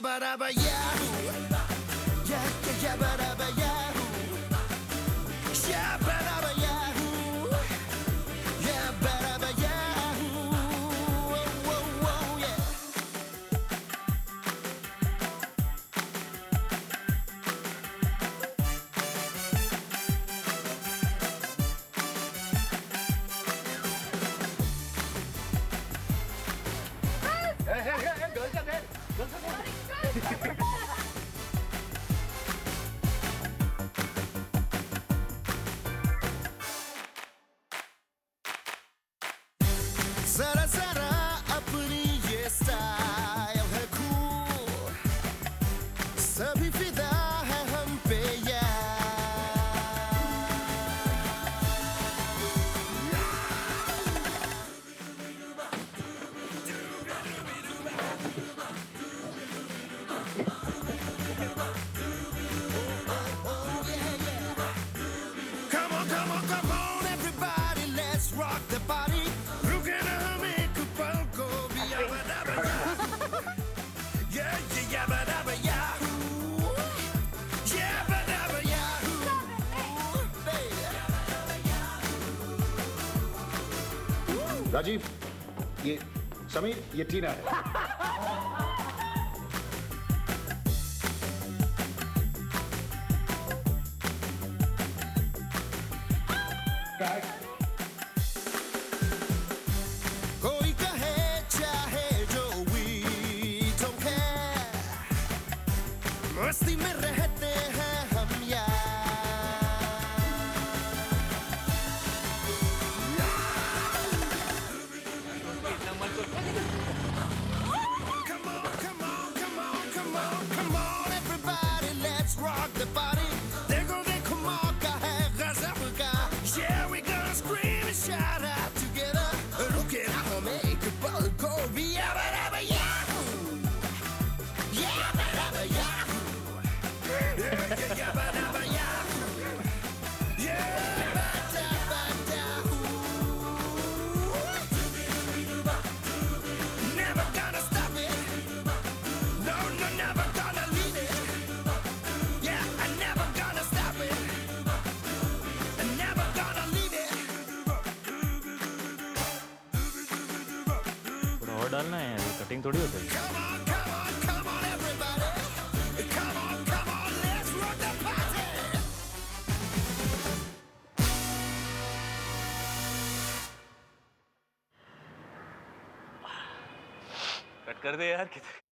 Jabba dabba Rajiv ये समीर ये टीना है। डालना है कटिंग थोड़ी होती है कर दे यार कितने